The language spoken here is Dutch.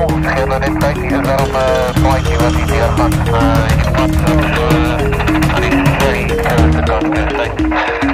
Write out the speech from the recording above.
het geval. dit intakes hier wel een wat niet gaat. ik je moet uh, sorry, uh,